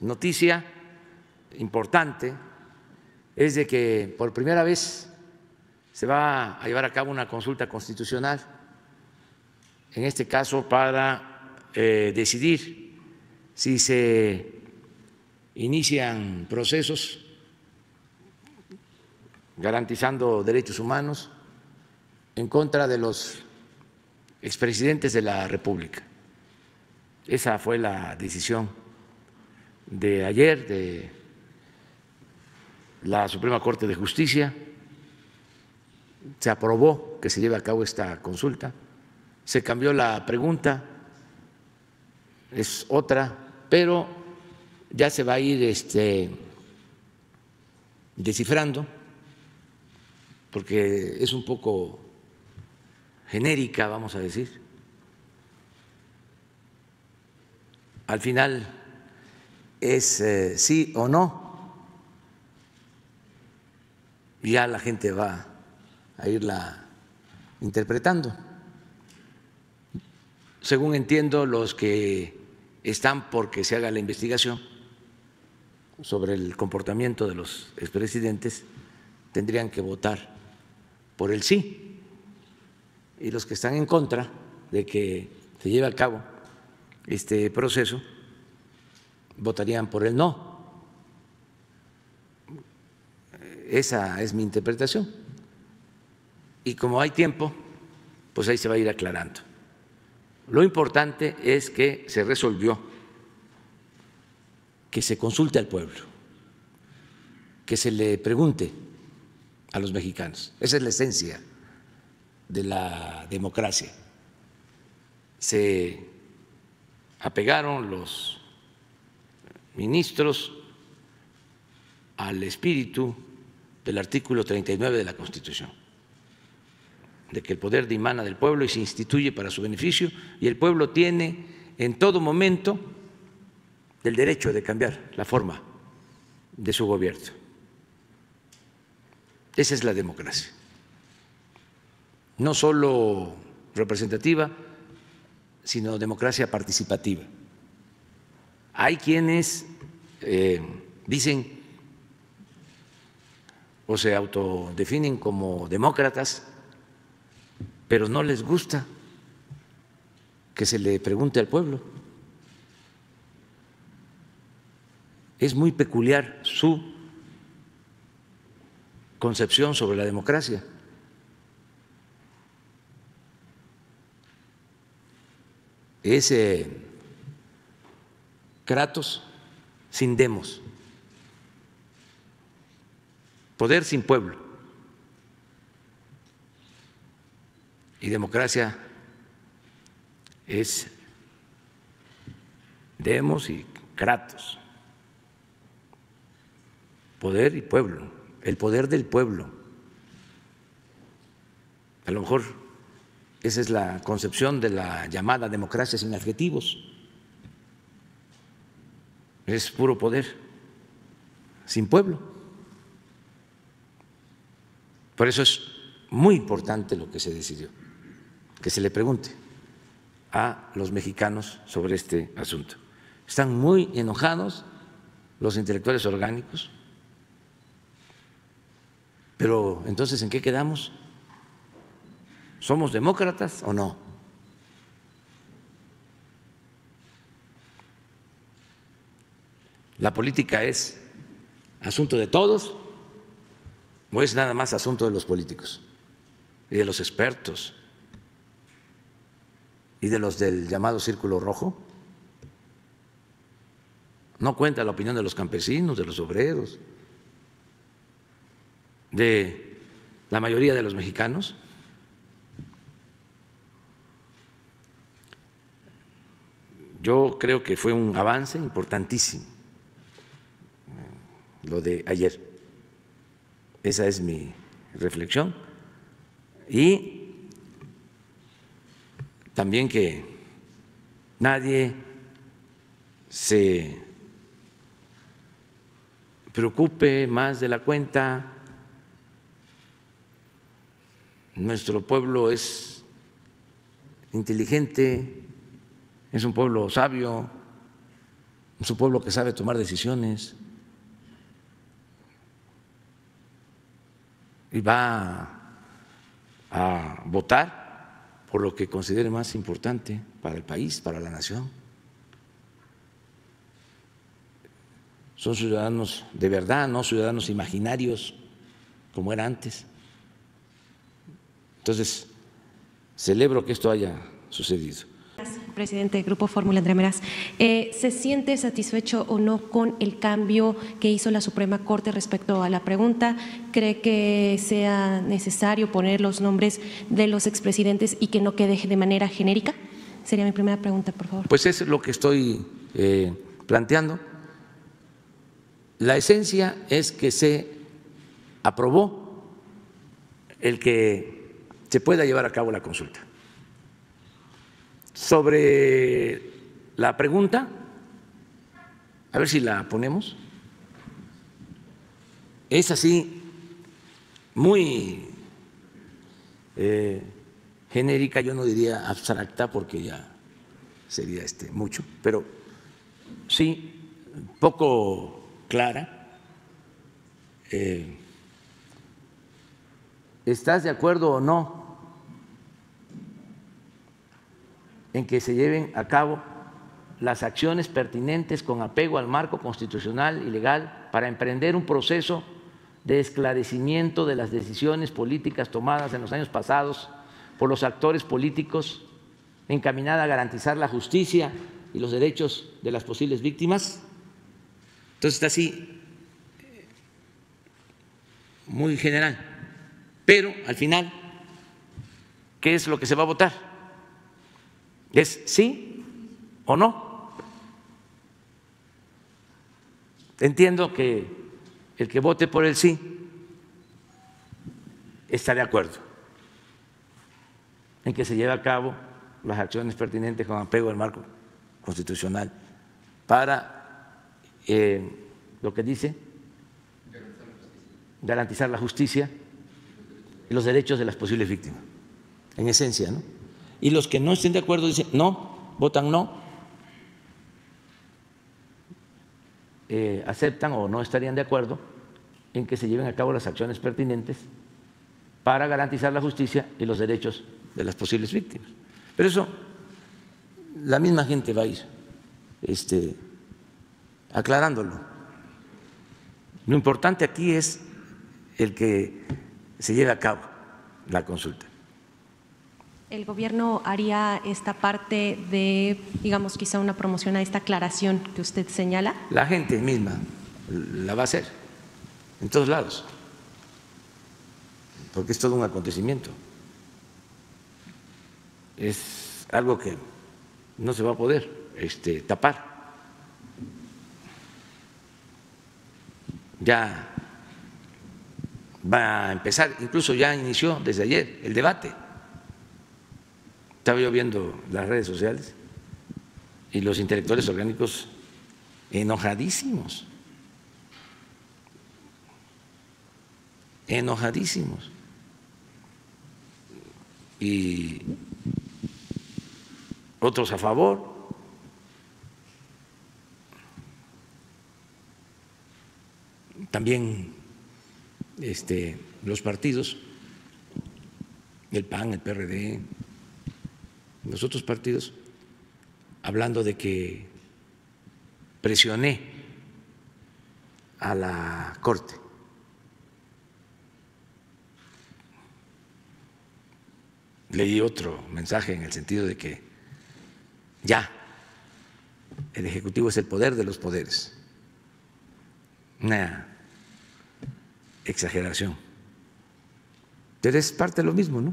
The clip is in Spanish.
noticia importante es de que por primera vez se va a llevar a cabo una consulta constitucional, en este caso para eh, decidir si se inician procesos garantizando derechos humanos en contra de los expresidentes de la República. Esa fue la decisión de ayer de la Suprema Corte de Justicia. Se aprobó que se lleve a cabo esta consulta. Se cambió la pregunta, es otra, pero ya se va a ir este, descifrando, porque es un poco genérica, vamos a decir. Al final es eh, sí o no. Ya la gente va a irla interpretando. Según entiendo, los que están porque se haga la investigación sobre el comportamiento de los expresidentes tendrían que votar por el sí. Y los que están en contra de que se lleve a cabo este proceso votarían por el no. Esa es mi interpretación. Y como hay tiempo, pues ahí se va a ir aclarando. Lo importante es que se resolvió que se consulte al pueblo, que se le pregunte a los mexicanos. Esa es la esencia de la democracia. Se apegaron los ministros al espíritu del artículo 39 de la Constitución, de que el poder dimana del pueblo y se instituye para su beneficio y el pueblo tiene en todo momento el derecho de cambiar la forma de su gobierno. Esa es la democracia. No solo representativa, sino democracia participativa. Hay quienes eh, dicen o se autodefinen como demócratas, pero no les gusta que se le pregunte al pueblo. Es muy peculiar su concepción sobre la democracia. Es eh, Kratos sin demos, poder sin pueblo. Y democracia es demos y Kratos, poder y pueblo, el poder del pueblo. A lo mejor esa es la concepción de la llamada democracia sin adjetivos es puro poder, sin pueblo. Por eso es muy importante lo que se decidió, que se le pregunte a los mexicanos sobre este asunto. Están muy enojados los intelectuales orgánicos, pero entonces ¿en qué quedamos? ¿Somos demócratas o no? ¿La política es asunto de todos o es nada más asunto de los políticos y de los expertos y de los del llamado círculo rojo? No cuenta la opinión de los campesinos, de los obreros, de la mayoría de los mexicanos. Yo creo que fue un avance importantísimo lo de ayer. Esa es mi reflexión. Y también que nadie se preocupe más de la cuenta. Nuestro pueblo es inteligente, es un pueblo sabio, Es un pueblo que sabe tomar decisiones y va a votar por lo que considere más importante para el país, para la nación. Son ciudadanos de verdad, no ciudadanos imaginarios como era antes. Entonces, celebro que esto haya sucedido. Presidente del Grupo Fórmula, André Meraz. Eh, ¿Se siente satisfecho o no con el cambio que hizo la Suprema Corte respecto a la pregunta? ¿Cree que sea necesario poner los nombres de los expresidentes y que no quede de manera genérica? Sería mi primera pregunta, por favor. Pues es lo que estoy eh, planteando. La esencia es que se aprobó el que se pueda llevar a cabo la consulta. Sobre la pregunta, a ver si la ponemos, es así muy eh, genérica, yo no diría abstracta porque ya sería este mucho, pero sí poco clara. Eh, ¿Estás de acuerdo o no en que se lleven a cabo las acciones pertinentes con apego al marco constitucional y legal para emprender un proceso de esclarecimiento de las decisiones políticas tomadas en los años pasados por los actores políticos encaminada a garantizar la justicia y los derechos de las posibles víctimas. Entonces está así, muy general. Pero al final, ¿qué es lo que se va a votar? ¿Es sí o no? Entiendo que el que vote por el sí está de acuerdo en que se lleve a cabo las acciones pertinentes con apego al marco constitucional para eh, lo que dice garantizar la justicia y los derechos de las posibles víctimas, en esencia, ¿no? Y los que no estén de acuerdo dicen no, votan no, eh, aceptan o no estarían de acuerdo en que se lleven a cabo las acciones pertinentes para garantizar la justicia y los derechos de las posibles víctimas. Pero eso la misma gente va a ir este, aclarándolo. Lo importante aquí es el que se lleve a cabo la consulta. ¿El gobierno haría esta parte de, digamos, quizá una promoción a esta aclaración que usted señala? La gente misma la va a hacer, en todos lados, porque es todo un acontecimiento. Es algo que no se va a poder este, tapar. Ya va a empezar, incluso ya inició desde ayer el debate estaba yo viendo las redes sociales y los intelectuales orgánicos enojadísimos, enojadísimos. Y otros a favor. También este, los partidos, el PAN, el PRD, los otros partidos, hablando de que presioné a la Corte. Leí otro mensaje en el sentido de que ya el Ejecutivo es el poder de los poderes. Una exageración. Pero es parte de lo mismo, ¿no?